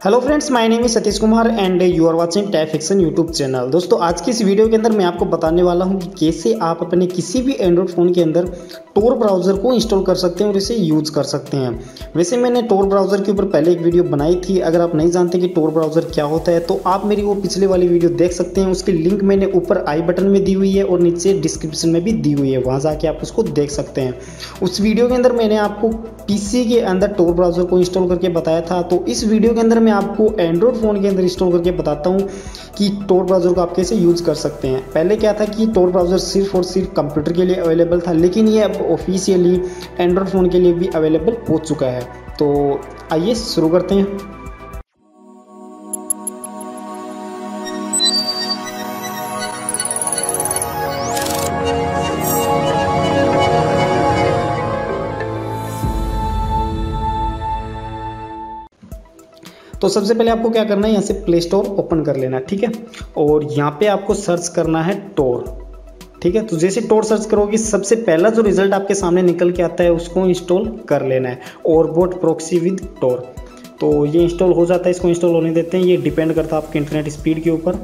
Hello friends my name is Satish Kumar and you are watching tap fixing YouTube channel दोस्तों, आज की इस video के अंदर मैं आपको बताने वाला हूँ कि कैसे आप अपने किसी भी एंड्रॉयड फ़ोन के अंदर टोर ब्राउज़र को इंस्टॉल कर सकते हैं और इसे यूज़ कर सकते हैं। वैसे मैंने टोर ब्राउज़र के ऊपर पहले एक वीडियो बनाई थी। अगर आप नहीं जानते कि टोर ब्राउज़र क्या होता है तो आप मेरी वो पिछले वाली वीडियो देख सकते हैं। उसकी लिंक मैंने ऊपर आई बटन में दी हुई है और नीचे डिस्क्रिप्शन में भी दी हुई है। वहाँ जाके आप उसको देख सकते हैं। उस वीडियो के अंदर मैंने आपको पीसी के अंदर टोर ब्राउज़र को इंस्टॉल करके बताया था। तो इस वीडियो के अंदर मैं आपको एंड्रॉयड एंड्रॉयड फ़ोन के अंदर इंस्टॉल करके बताता हूँ कि टोर ब्राउज़र को आप कैसे यूज़ कर सकते हैं। पहले क्या था कि टोर ब्राउज़र सिर्फ़ और सिर्फ़ कंप्यूटर के लिए अवेलेबल था, लेकिन ये अब ऑफिशियली एंड्रॉयड फ़ोन के लिए भी अवेलेबल हो चुका है। तो आइए शुरू करते हैं। तो सबसे पहले आपको क्या करना है, यहाँ से प्ले स्टोर ओपन कर लेना है, ठीक है? और यहाँ पे आपको सर्च करना है टोर ठीक है? तो जैसे टोर सर्च करोगे, सबसे पहला जो रिज़ल्ट आपके सामने निकल के आता है, उसको इंस्टॉल कर लेना है, और बोट प्रोक्सी विद टोर तो ये इंस्टॉल हो जाता है, इसको इंस्टॉल होने देते हैं। ये डिपेंड करता है आपके इंटरनेट स्पीड के ऊपर।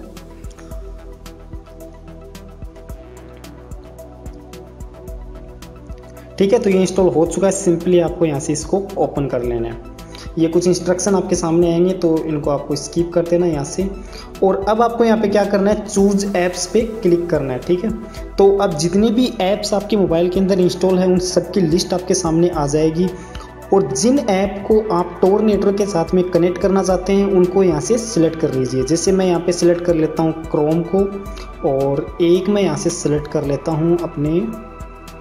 ठीक है तो ये इंस्टॉल हो चुका है। सिंपली आपको यहाँ से इसको ओपन कर लेना है। ये कुछ इंस्ट्रक्शन आपके सामने आएँगे तो इनको आपको स्किप कर देना यहाँ से। और अब आपको यहाँ पे क्या करना है चूज़ ऐप्स पे क्लिक करना है, ठीक है? तो अब जितनी भी ऐप्स आपके मोबाइल के अंदर इंस्टॉल है, उन सबकी लिस्ट आपके सामने आ जाएगी। और जिन ऐप को आप टोर नेटवर्क के साथ में कनेक्ट करना चाहते हैं, उनको यहाँ से सिलेक्ट कर लीजिए। जैसे मैं यहाँ पे सिलेक्ट कर लेता हूँ क्रोम को, और एक मैं यहाँ से सिलेक्ट कर लेता हूँ अपने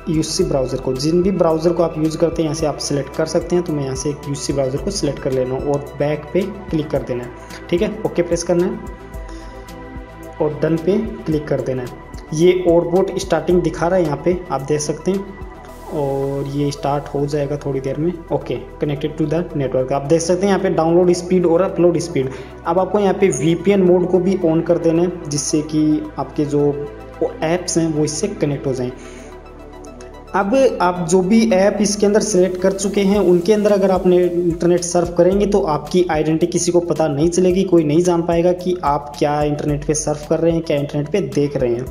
यूसी ब्राउज़र को। जिन भी ब्राउज़र को आप यूज़ करते हैं, यहाँ से आप सिलेक्ट कर सकते हैं तो मैं यहाँ से एक यूसी ब्राउज़र को सिलेक्ट कर लेना और बैक पे क्लिक कर देना है। ठीक है? ओके, प्रेस करना है। और डन पे क्लिक कर देना है। ये और बोट स्टार्टिंग दिखा रहा है यहाँ पे, आप देख सकते हैं। और ये स्टार्ट हो जाएगा थोड़ी देर में। Okay, connected to the network. आप देख सकते हैं यहाँ पे डाउनलोड स्पीड और अपलोड स्पीड। अब आपको यहाँ पे वीपीएन मोड को भी ऑन कर देना है, जिससे कि आपके जो ऐप्स हैं, वो इससे कनेक्ट हो जाएँ। अब आप जो भी ऐप इसके अंदर सेलेक्ट कर चुके हैं, उनके अंदर अगर आपने इंटरनेट सर्फ करेंगे तो आपकी आइडेंटिटी किसी को पता नहीं चलेगी, कोई नहीं जान पाएगा कि आप क्या इंटरनेट पे सर्फ कर रहे हैं, क्या इंटरनेट पे देख रहे हैं।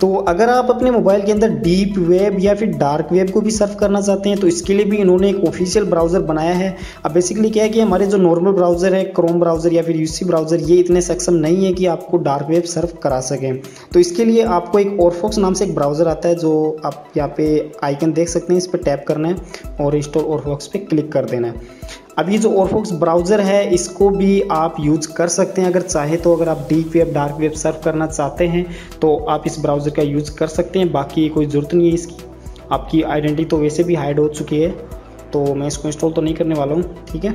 तो अगर आप अपने मोबाइल के अंदर डीप वेब या फिर डार्क वेब को भी सर्फ करना चाहते हैं तो इसके लिए भी इन्होंने एक ऑफिशियल ब्राउज़र बनाया है। अब बेसिकली क्या है कि हमारे जो नॉर्मल ब्राउज़र है क्रोम ब्राउज़र या फिर यूसी ब्राउज़र ये इतने सक्षम नहीं है कि आपको डार्क वेब सर्फ करा सकें। तो इसके लिए आपको एक ओरफॉक्स नाम से एक ब्राउज़र आता है, जो आप यहाँ पे आइकन देख सकते हैं, इस पर टैप करना है और इंस्टॉल ओरफॉक्स पर क्लिक कर देना है। अब ये जो ओरफोक्स ब्राउज़र है, इसको भी आप यूज़ कर सकते हैं। अगर चाहे तो अगर आप deep web dark web surf करना चाहते हैं तो आप इस ब्राउज़र का यूज़ कर सकते हैं। बाकी कोई ज़रूरत नहीं है इसकी। आपकी आइडेंटिटी तो वैसे भी हाइड हो चुकी है तो मैं इसको इंस्टॉल तो नहीं करने वाला हूँ, ठीक है?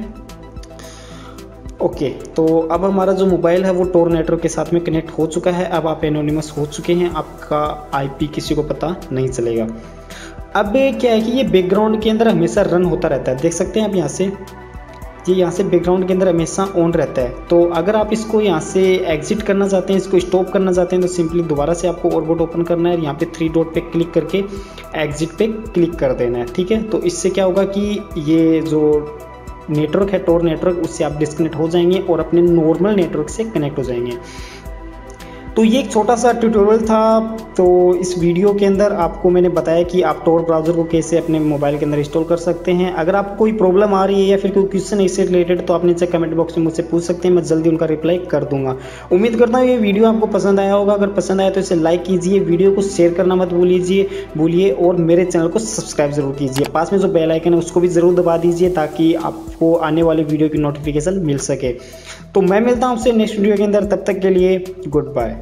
ओके तो अब हमारा जो मोबाइल है, वो टोर नेटवर्क के साथ में कनेक्ट हो चुका है। अब आप एनोनिमस हो चुके हैं, आपका आईपी किसी को पता नहीं चलेगा। अब क्या है कि ये बैकग्राउंड के अंदर हमेशा रन होता रहता है। देख सकते हैं आप यहाँ से। ये यहाँ से बैकग्राउंड के अंदर हमेशा ऑन रहता है। तो अगर आप इसको यहाँ से एग्जिट करना चाहते हैं, इसको स्टॉप करना चाहते हैं तो सिंपली दोबारा से आपको ओरबोट ओपन करना है यहाँ पे थ्री डॉट पे क्लिक करके एग्जिट पे क्लिक कर देना है, ठीक है? तो इससे क्या होगा कि ये जो नेटवर्क है टोर नेटवर्क उससे आप डिस्कनेक्ट हो जाएँगे और अपने नॉर्मल नेटवर्क से कनेक्ट हो जाएँगे। तो ये एक छोटा सा ट्यूटोरियल था। तो इस वीडियो के अंदर आपको मैंने बताया कि आप टोर ब्राउज़र को कैसे अपने मोबाइल के अंदर इंस्टॉल कर सकते हैं। अगर आपको कोई प्रॉब्लम आ रही है या फिर कोई क्वेश्चन इससे रिलेटेड तो आप नीचे कमेंट बॉक्स में मुझसे पूछ सकते हैं। मैं जल्दी उनका रिप्लाई कर दूँगा। उम्मीद करता हूँ ये वीडियो आपको पसंद आया होगा। अगर पसंद आया तो इसे लाइक कीजिए। वीडियो को शेयर करना मत भूलिए भूलिए और मेरे चैनल को सब्सक्राइब ज़रूर कीजिए। पास में जो बेल आइकन है, उसको भी ज़रूर दबा दीजिए ताकि आपको आने वाले वीडियो की नोटिफिकेशन मिल सके। तो मैं मिलता हूँ आपसे नेक्स्ट वीडियो के अंदर। तब तक के लिए गुड बाय